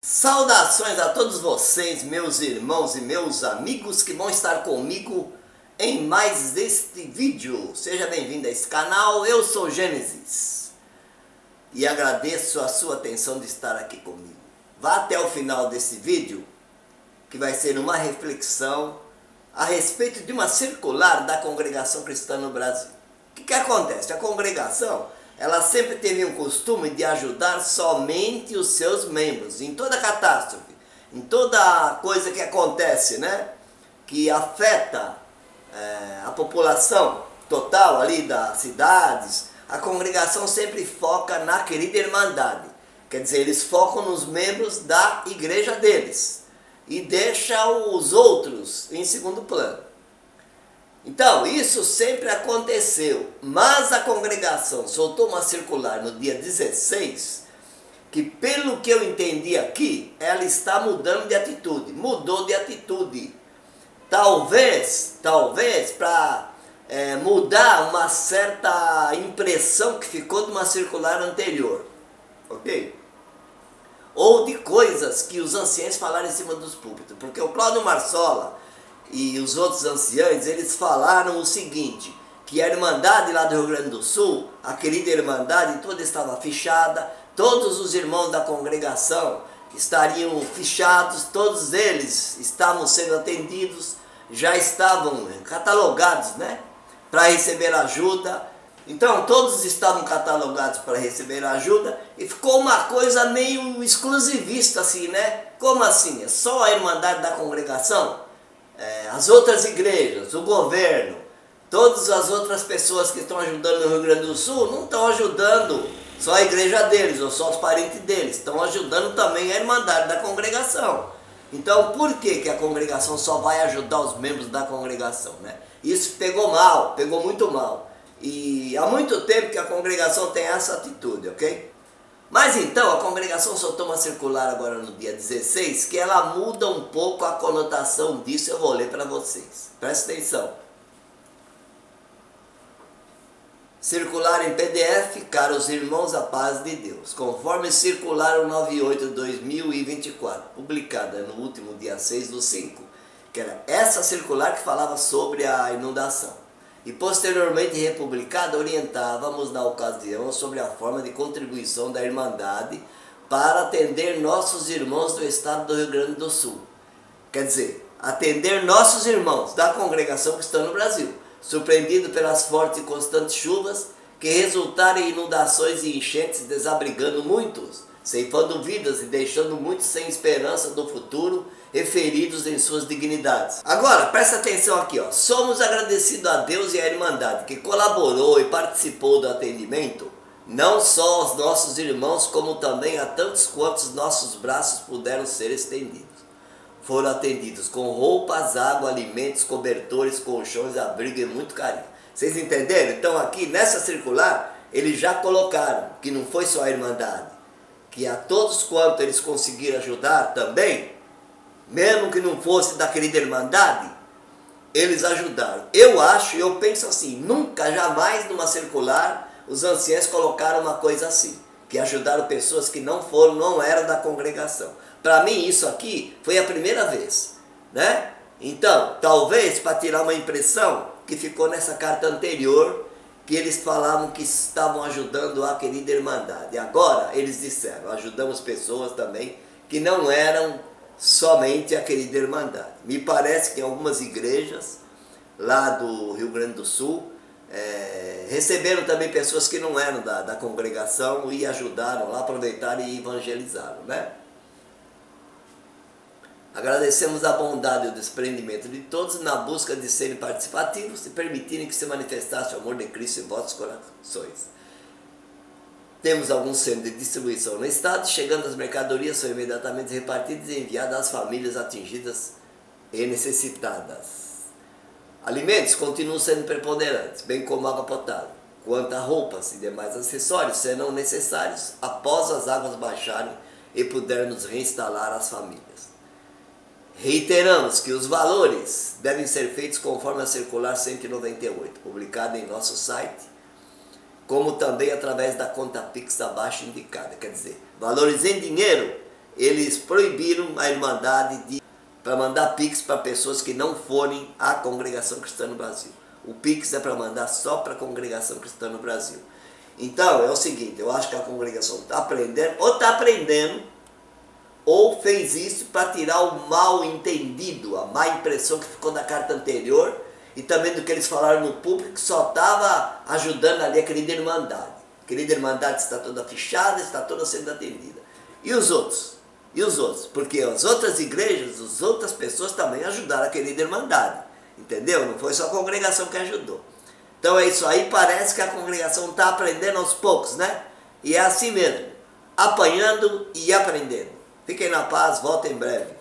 Saudações a todos vocês, meus irmãos e meus amigos que vão estar comigo em mais este vídeo. Seja bem-vindo a esse canal, eu sou Gênesis e agradeço a sua atenção de estar aqui comigo. Vá até o final desse vídeo, que vai ser uma reflexão a respeito de uma circular da congregação cristã no Brasil. O que, que acontece? A congregação ela sempre teve um costume de ajudar somente os seus membros em toda catástrofe, em toda coisa que acontece, né? Que afeta é, a população total ali das cidades. A congregação sempre foca na querida irmandade. Quer dizer, eles focam nos membros da igreja deles e deixa os outros em segundo plano. Então, isso sempre aconteceu, mas a congregação soltou uma circular no dia 16, que pelo que eu entendi aqui, ela está mudando de atitude, mudou de atitude. Talvez, talvez para é, mudar uma certa impressão que ficou de uma circular anterior, ok? Ou de coisas que os anciãos falaram em cima dos púlpitos, porque o Cláudio Marsola e os outros anciãos, eles falaram o seguinte, que a Irmandade lá do Rio Grande do Sul, a querida Irmandade, toda estava fechada, todos os irmãos da congregação estariam fichados, todos eles estavam sendo atendidos, já estavam catalogados, né, para receber ajuda. Então todos estavam catalogados para receber ajuda e ficou uma coisa meio exclusivista assim, né? Como assim? É só a Irmandade da congregação? É, as outras igrejas, o governo, todas as outras pessoas que estão ajudando no Rio Grande do Sul não estão ajudando só a igreja deles ou só os parentes deles, estão ajudando também a irmandade da congregação. Então, por que, que a congregação só vai ajudar os membros da congregação? Né? Isso pegou mal, pegou muito mal. E há muito tempo que a congregação tem essa atitude, ok? Mas então a congregação soltou uma circular agora no dia 16 que ela muda um pouco a conotação disso, eu vou ler para vocês. Presta atenção. Circular em PDF, caros irmãos, a paz de Deus. Conforme circular 98-2024, publicada no último dia 6 do 5, que era essa circular que falava sobre a inundação e posteriormente republicada, orientávamos na ocasião sobre a forma de contribuição da Irmandade para atender nossos irmãos do estado do Rio Grande do Sul. Quer dizer, atender nossos irmãos da congregação que estão no Brasil, surpreendido pelas fortes e constantes chuvas que resultaram em inundações e enchentes, desabrigando muitos, ceifando vidas e deixando muitos sem esperança do futuro referidos em suas dignidades. Agora, presta atenção aqui, ó. Somos agradecidos a Deus e à Irmandade que colaborou e participou do atendimento, não só aos nossos irmãos, como também a tantos quantos nossos braços puderam ser estendidos. Foram atendidos com roupas, água, alimentos, cobertores, colchões, abrigo e muito carinho. Vocês entenderam? Então aqui nessa circular, eles já colocaram que não foi só a Irmandade, que a todos quanto eles conseguiram ajudar também, mesmo que não fosse da querida Irmandade, eles ajudaram. Eu acho, eu penso assim, nunca, jamais numa circular os anciãos colocaram uma coisa assim, que ajudaram pessoas que não foram, não eram da congregação. Para mim isso aqui foi a primeira vez, né? Então, talvez para tirar uma impressão que ficou nessa carta anterior, que eles falavam que estavam ajudando a querida Irmandade. Agora eles disseram, ajudamos pessoas também que não eram somente a querida Irmandade. Me parece que algumas igrejas lá do Rio Grande do Sul é, receberam também pessoas que não eram da, da congregação e ajudaram lá, aproveitaram e evangelizaram, né? Agradecemos a bondade e o desprendimento de todos na busca de serem participativos e permitirem que se manifestasse o amor de Cristo em vossos corações. Temos alguns centros de distribuição no estado, chegando as mercadorias são imediatamente repartidas e enviadas às famílias atingidas e necessitadas. Alimentos continuam sendo preponderantes, bem como água potável. Quanto a roupas e demais acessórios serão necessários após as águas baixarem e pudermos reinstalar as famílias. Reiteramos que os valores devem ser feitos conforme a circular 198, publicada em nosso site como também através da conta Pix abaixo indicada. Quer dizer, em dinheiro eles proibiram a Irmandade de para mandar Pix para pessoas que não forem à congregação cristã no Brasil. O Pix é para mandar só para a congregação cristã no Brasil. Então, é o seguinte, eu acho que a congregação está aprendendo, ou está aprendendo, ou fez isso para tirar o mal entendido, a má impressão que ficou da carta anterior, e também do que eles falaram no público, só estava ajudando ali a querida Irmandade. A querida Irmandade está toda fechada, está toda sendo atendida. E os outros? E os outros? Porque as outras igrejas, as outras pessoas também ajudaram a querida Irmandade. Entendeu? Não foi só a congregação que ajudou. Então é isso aí, parece que a congregação está aprendendo aos poucos, né? E é assim mesmo, apanhando e aprendendo. Fiquem na paz, volta em breve.